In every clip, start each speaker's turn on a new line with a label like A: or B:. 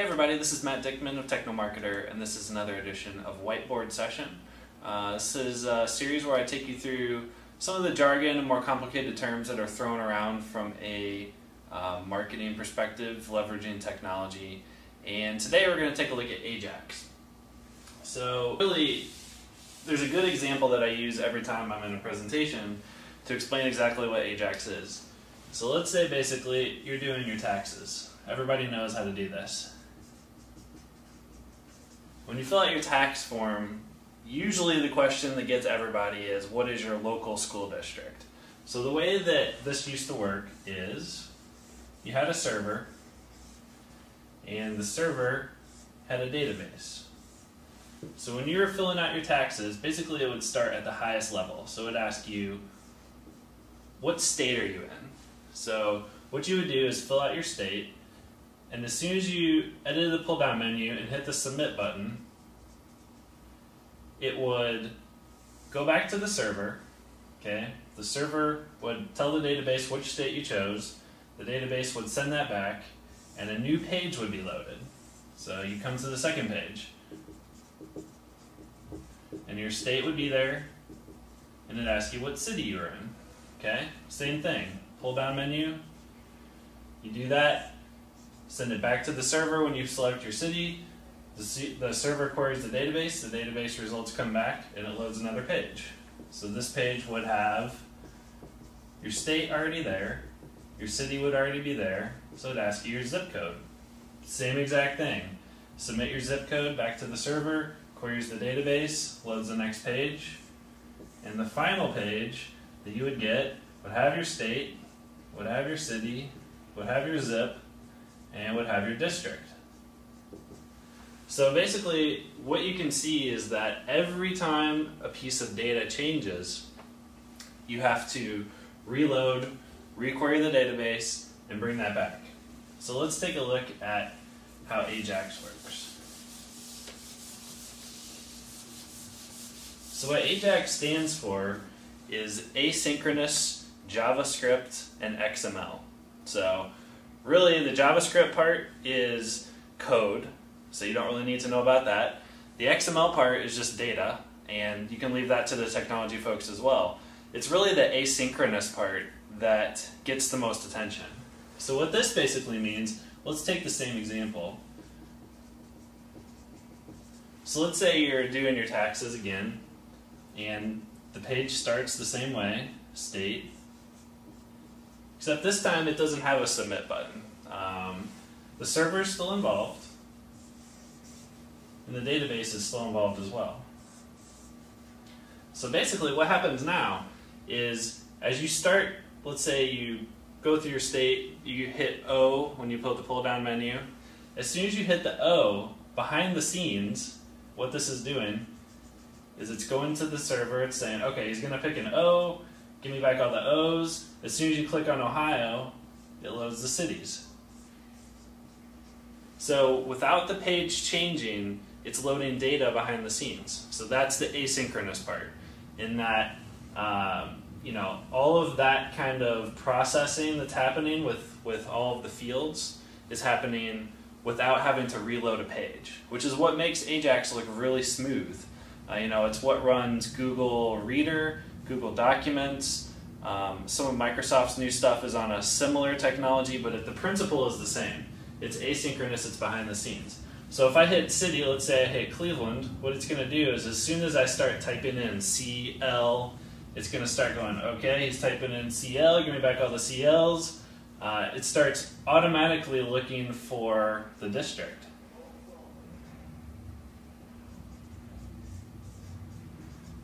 A: Hey everybody, this is Matt Dickman of Technomarketer, and this is another edition of Whiteboard Session. Uh, this is a series where I take you through some of the jargon and more complicated terms that are thrown around from a uh, marketing perspective, leveraging technology. And today we're going to take a look at Ajax. So really, there's a good example that I use every time I'm in a presentation to explain exactly what Ajax is. So let's say basically you're doing your taxes. Everybody knows how to do this. When you fill out your tax form, usually the question that gets everybody is, what is your local school district? So the way that this used to work is, you had a server, and the server had a database. So when you were filling out your taxes, basically it would start at the highest level. So it would ask you, what state are you in? So what you would do is fill out your state, and as soon as you edit the pull down menu and hit the submit button, it would go back to the server. Okay, the server would tell the database which state you chose. The database would send that back, and a new page would be loaded. So you come to the second page, and your state would be there, and it asks you what city you are in. Okay, same thing. Pull down menu. You do that, send it back to the server when you select your city. The, the server queries the database, the database results come back, and it loads another page. So this page would have your state already there, your city would already be there, so it'd ask you your zip code. Same exact thing. Submit your zip code back to the server, queries the database, loads the next page, and the final page that you would get would have your state, would have your city, would have your zip, and would have your district. So basically, what you can see is that every time a piece of data changes, you have to reload, requery the database, and bring that back. So let's take a look at how Ajax works. So what Ajax stands for is asynchronous JavaScript and XML. So really the JavaScript part is code, so you don't really need to know about that. The XML part is just data, and you can leave that to the technology folks as well. It's really the asynchronous part that gets the most attention. So what this basically means, let's take the same example. So let's say you're doing your taxes again, and the page starts the same way, state, except this time it doesn't have a submit button. Um, the server is still involved, and the database is still involved as well. So basically what happens now is as you start, let's say you go through your state, you hit O when you pull the pull down menu. As soon as you hit the O, behind the scenes, what this is doing is it's going to the server, it's saying, okay, he's going to pick an O, give me back all the O's. As soon as you click on Ohio, it loads the cities. So without the page changing, it's loading data behind the scenes. So that's the asynchronous part, in that um, you know all of that kind of processing that's happening with with all of the fields is happening without having to reload a page, which is what makes Ajax look really smooth. Uh, you know, it's what runs Google Reader, Google Documents. Um, some of Microsoft's new stuff is on a similar technology, but the principle is the same. It's asynchronous, it's behind the scenes. So if I hit city, let's say I hit Cleveland, what it's going to do is as soon as I start typing in CL, it's going to start going, okay, he's typing in CL, give me back all the CLs. Uh, it starts automatically looking for the district.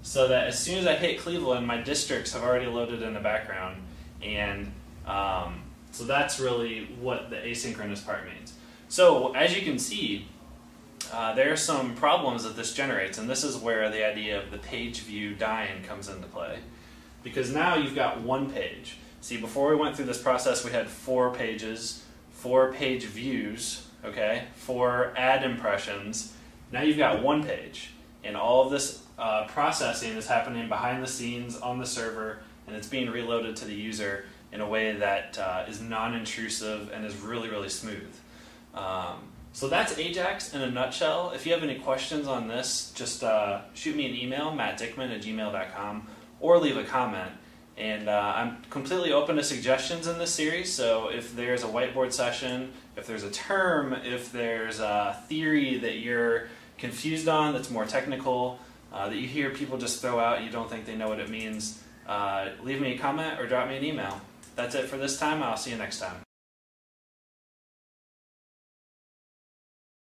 A: So that as soon as I hit Cleveland, my districts have already loaded in the background. And um, so that's really what the asynchronous part means. So as you can see, uh, there are some problems that this generates, and this is where the idea of the page view dying comes into play. Because now you've got one page. See, before we went through this process, we had four pages, four page views, okay, four ad impressions. Now you've got one page, and all of this uh, processing is happening behind the scenes on the server, and it's being reloaded to the user in a way that uh, is non-intrusive and is really, really smooth. Um, So that's Ajax in a nutshell. If you have any questions on this, just uh, shoot me an email, mattdickman at gmail.com, or leave a comment. And uh, I'm completely open to suggestions in this series. So if there's a whiteboard session, if there's a term, if there's a theory that you're confused on that's more technical, uh, that you hear people just throw out, you don't think they know what it means, uh, leave me a comment or drop me an email. That's it for this time. I'll see you next time.